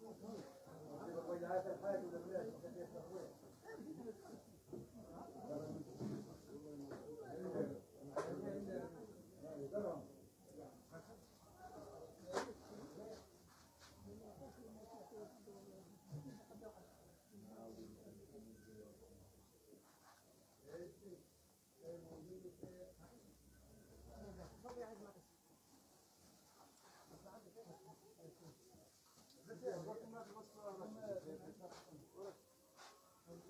Gracias.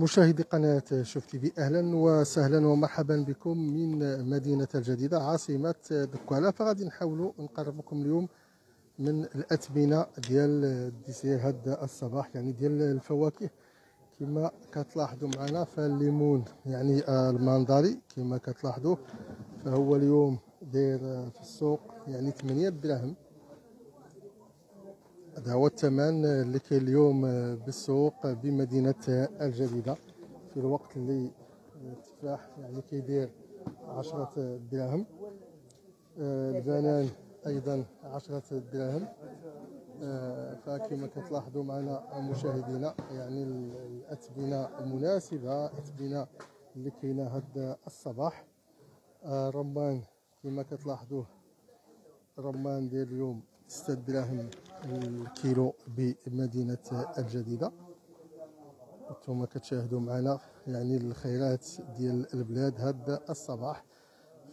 مشاهدي قناة شوف تي في أهلا وسهلا ومرحبا بكم من مدينة الجديدة عاصمة دكالة فغادي نحاولوا نقربكم اليوم من الأثمنة ديال ال dessert هذا الصباح يعني ديال الفواكه. كما كتلاحظوا معنا فالليمون يعني المانداري كما كتلاحظوا فهو اليوم داير في السوق يعني 8 دراهم. هذا هو الثمن اللي كاين اليوم بالسوق بمدينة الجديدة في الوقت اللي التفاح يعني كيدير عشرة دراهم. البنان أيضا عشرة دراهم. فكما كتلاحظوا معنا مشاهدينا يعني الأثمنة مناسبة أثمنة اللي كاينة هذا الصباح. الرمان كما كتلاحظوا الرمان ديال اليوم 6 دراهم الكيلو بمدينة الجديدة. أنتم كتشاهدوا معنا يعني الخيرات ديال البلاد هذا الصباح.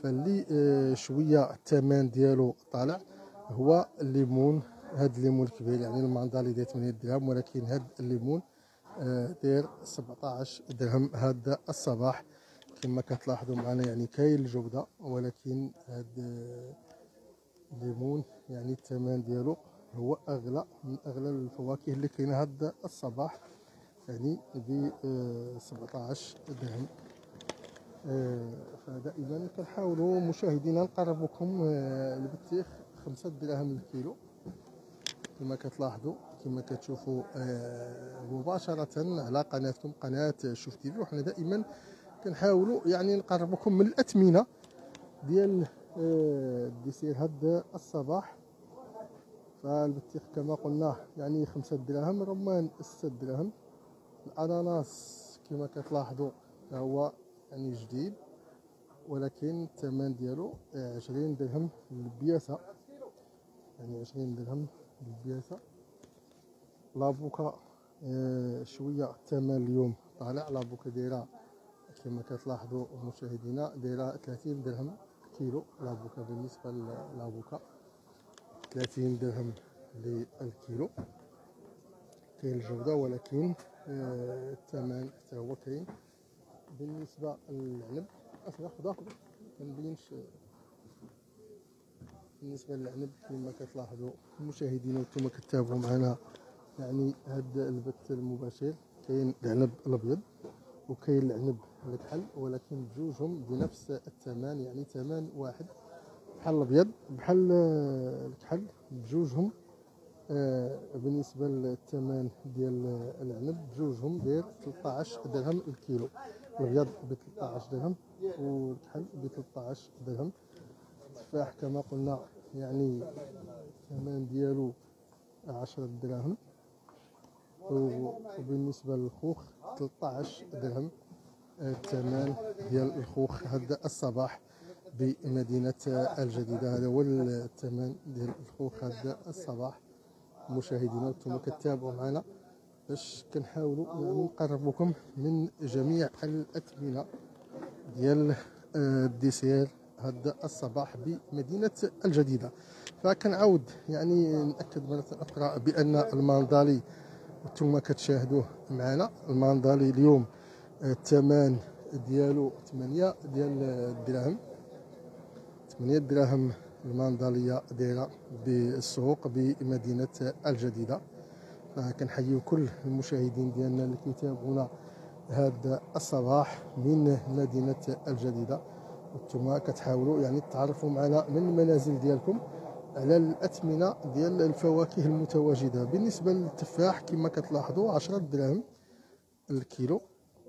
فاللي آه، شوية الثمن ديالو طالع هو الليمون. هاد الليمون الكبير يعني الماندالي داير 8 درهم ولكن هاد الليمون آه، داير 17 درهم هذا الصباح. كما كتلاحظوا معنا يعني كاين الجودة ولكن هاد آه، الليمون يعني الثمن ديالو هو أغلى من أغلى الفواكه اللي كاينة هذا الصباح يعني ب 17 درهم. آه، فدائما كنحاولوا مشاهدينا نقربكم آه، البطيخ 5 دراهم الكيلو. كما كتلاحظوا كما كتشوفوا آه، مباشرة على قناتكم قناة شوف تيفي وحنا دائما كنحاولوا يعني نقربكم من الاثمنه ديال الديسير هذا الصباح. فالبطيخ كما قلنا يعني خمسة دراهم الرمان ستة دراهم. الأناناس كما كتلاحظوا هو يعني جديد ولكن الثمن ديالو عشرين درهم للبياسة. يعني عشرين درهم للبياسة. لافوكا آه، شوية الثمن اليوم طالع. لافوكا دايرة كما كتلاحظوا مشاهدينا دايرة ثلاثين درهم كيلو لافوكا بالنسبة للافوكا 30 درهم للكيلو. كاين الجودة ولكن آه، الثمن حتى هو كاين. بالنسبة للعنب خذا خذا مبينش بالنسبة للعنب كما كتلاحظوا المشاهدين وأنتم كتابعوا معنا يعني هذا البث المباشر. كاين العنب الأبيض وكاين العنب الكحل ولكن بجوجهم بنفس الثمن يعني ثمن واحد. بحال الأبيض بحال الكحل بجوجهم. آه بالنسبة للثمن ديال العنب بجوجهم داير 13 درهم الكيلو. الأبيض ب 13 درهم والكحل ب 13 درهم. التفاح كما قلنا يعني الثمن ديالو 10 دراهم وبالنسبة للخوخ 13 درهم. الثمن ديال الخوخ هذا الصباح. بمدينة الجديدة. هذا هو الثمن ديال الخوخ هذا الصباح. مشاهدينا وأنتم كتابعوا معنا. باش كنحاولوا يعني نقربوكم من جميع الاثمنه ديال الديسير هذا الصباح بمدينة الجديدة. فكنعاود يعني نأكد مرة أخرى بأن الماندالي وأنتم كتشاهدوه معنا الماندالي اليوم الثمن ديالو 8 ديال الدراهم 8 دراهم المانداليه دايره بالسوق بمدينة الجديدة. فكنحييو كل المشاهدين ديالنا اللي كيتابعونا هذا الصباح من مدينة الجديدة. وأنتم كتحاولوا يعني تعرفوا معنا من المنازل ديالكم على الأثمنة ديال الفواكه المتواجدة. بالنسبة للتفاح كما كتلاحظوا 10 دراهم الكيلو.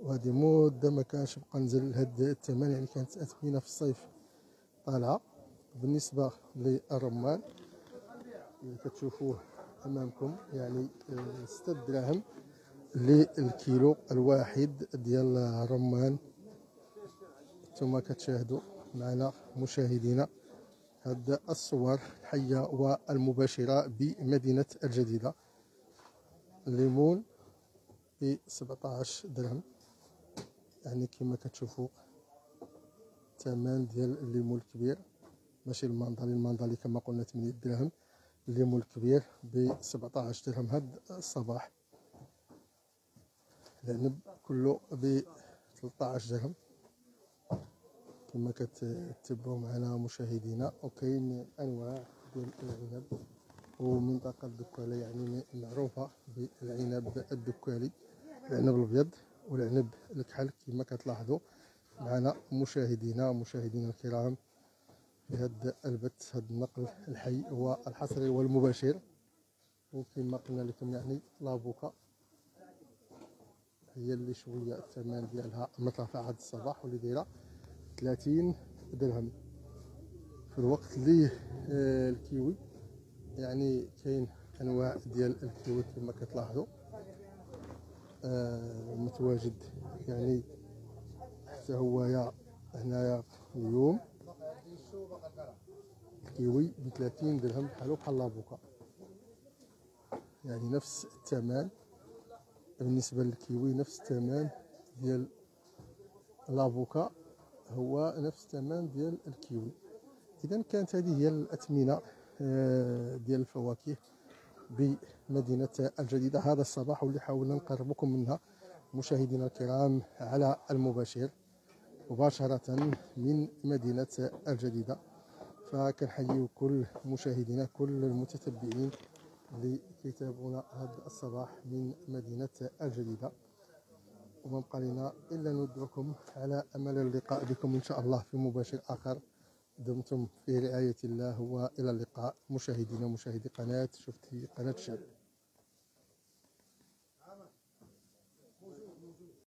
وهذه مدة ما كانش بقى نزل هاد الثمن يعني كانت أثمنة في الصيف طالعه بالنسبة للرمان. كتشوفوه أمامكم يعني 6 دراهم للكيلو الواحد ديال الرمان. ثم كتشاهدوا معنا مشاهدينا هاد الصور الحية والمباشرة بمدينة الجديدة. الليمون ب 17 درهم. يعني كما كتشوفوا الثمن ديال الليمون الكبير ماشي الماندالي الماندالي كما قلنا 8 دراهم الليمون الكبير ب 17 درهم هاد الصباح. العنب كله ب 13 درهم. كما كتتبعوا معنا مشاهدينا وكاين أنواع ديال العنب. ومنطقة الدكاله يعني معروفة بالعنب الدكالي العنب الأبيض والعنب الكحل كما كتلاحظوا. معنا مشاهدينا ومشاهدينا الكرام في هذا البث هذا النقل الحي والحصري والمباشر. وكما قلنا لكم يعني لابوكا هي اللي شوية الثمن ديالها مرتفع هذا الصباح واللي دايرة 30 درهم. في الوقت اللي آه، الكيوي يعني كاين أنواع ديال الكيوي كما كتلاحظوا. آه متواجد يعني حتى هو هنايا اليوم. الكيوي ب 30 درهم بحالو بحال لابوكا يعني نفس الثمن. بالنسبة للكيوي نفس الثمن ديال لافوكا هو نفس الثمن ديال الكيوي. إذا كانت هذه هي الأثمنة آه، ديال الفواكه بمدينة الجديدة. هذا الصباح واللي حاولنا نقربكم منها مشاهدينا الكرام على المباشر. مباشرة من مدينة الجديدة. فكنحييو كل مشاهدينا كل المتتبعين اللي كيتابعونا هذا الصباح من مدينة الجديدة. وما بقى لنا إلا نودعكم على أمل اللقاء بكم إن شاء الله في مباشر آخر. دمتم في رعاية الله وإلى اللقاء مشاهدينا مشاهدي قناة شفتي قناة الشعب.